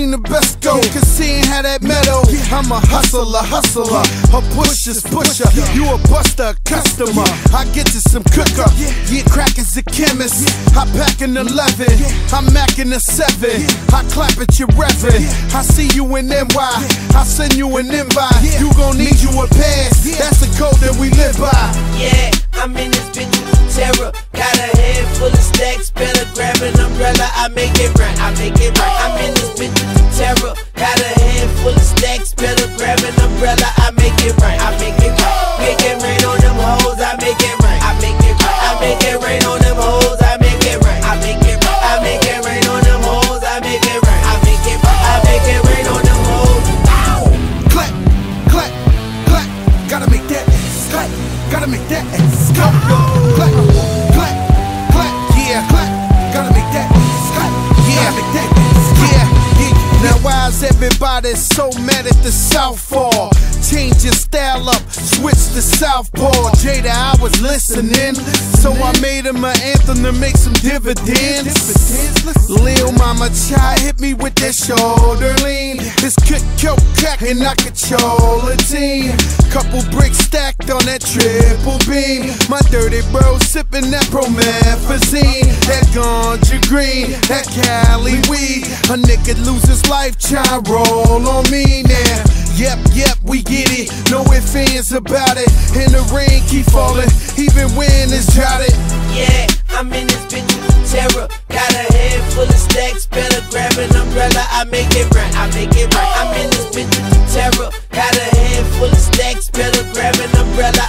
seen the best go, cause seeing how that metal. I'm a hustler, hustler, a pusher's pusher. You a buster, customer. I get you some cook up. Yeah, crack is a chemist. I pack an 11, I'm macking a 7. I clap at your reverend. I see you in NY, I send you an invite. You gon' need you a pass. That's the code that we live by. Yeah, I'm in this bitch with Beretta. Got a head full of stacks, better grab an umbrella. I make it right, I make it right. The South Southpaw? Change your style up, switch to Southpaw. Jada, I was listening, so I made him an anthem to make some dividends. Lil Mama Chai hit me with that shoulder lean. This kick, kill, crack, and I control a team. Couple bricks stacked on that triple beam. My dirty bro sipping that promethazine. That ganja green, that Cali weed. A nigga lose his life, try roll on me now. Yep, yep, we get it. No ifs, ands about it. And the rain keep falling, even when it's droughted. Yeah, I'm in this bitch with Beretta. Got a head full of stacks, better grab an umbrella. I make it right, I make it right. I'm in this bitch with Beretta. Got a head full of stacks, better grab an umbrella.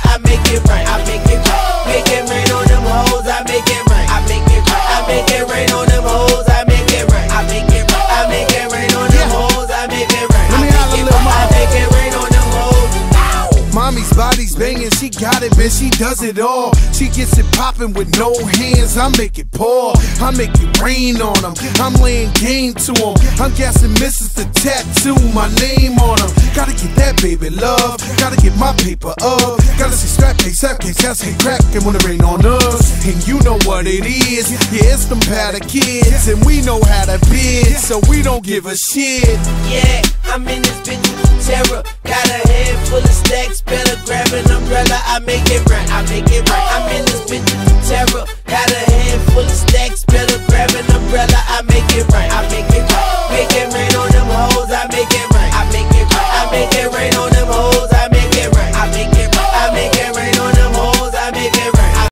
Banging, she got it, man, she does it all. She gets it poppin' with no hands, I make it pour. I make it rain on them. I'm laying game to them. I'm guessing misses the tattoo, my name on them. Gotta baby love, gotta get my paper up. Gotta see strap case, strap case, that's hate crackin' when it rain on us. And you know what it is, yeah, it's them powder kids. And we know how to bid, so we don't give a shit. Yeah, I'm in this bitch with Beretta. Got a head full of stacks, better grab an umbrella. I make it right, I make it right. I'm in this bitch with terror. Got a